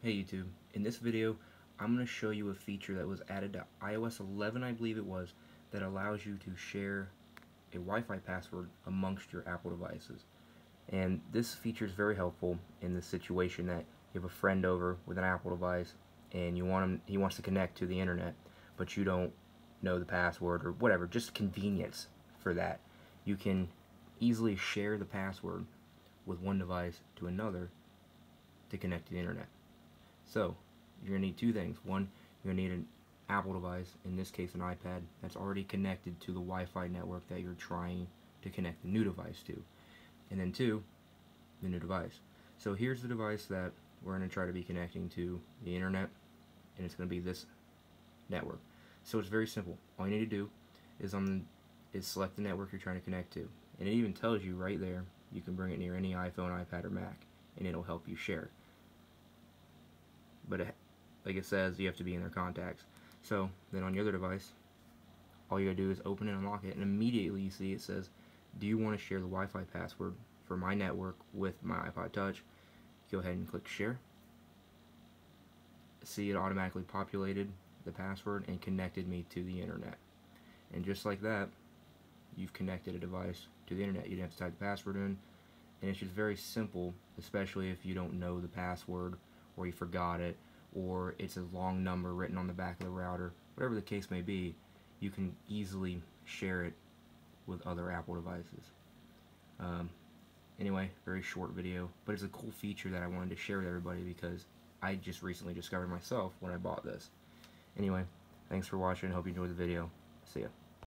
Hey YouTube, in this video I'm going to show you a feature that was added to iOS 11 I believe it was that allows you to share a Wi-Fi password amongst your Apple devices. And this feature is very helpful in the situation that you have a friend over with an Apple device and you want him he wants to connect to the internet but you don't know the password or whatever, just convenience for that. You can easily share the password with one device to another to connect to the internet. So, you're going to need two things. One, you're going to need an Apple device, in this case an iPad, that's already connected to the Wi-Fi network that you're trying to connect the new device to. And then two, the new device. So here's the device that we're going to try to be connecting to the internet, and it's going to be this network. So it's very simple. All you need to do is on is select the network you're trying to connect to, and it even tells you right there. You can bring it near any iPhone, iPad, or Mac, and it'll help you share but it, like it says, you have to be in their contacts. So then on your other device, all you gotta do is open and unlock it, and immediately you see it says, "Do you want to share the Wi-Fi password for my network with my iPod Touch?" Go ahead and click Share. See, it automatically populated the password and connected me to the internet. And just like that, you've connected a device to the internet. You didn't have to type the password in, and it's just very simple, especially if you don't know the password or you forgot it, or it's a long number written on the back of the router, whatever the case may be, you can easily share it with other Apple devices. Um, anyway, very short video, but it's a cool feature that I wanted to share with everybody because I just recently discovered myself when I bought this. Anyway, thanks for watching. Hope you enjoyed the video. See ya.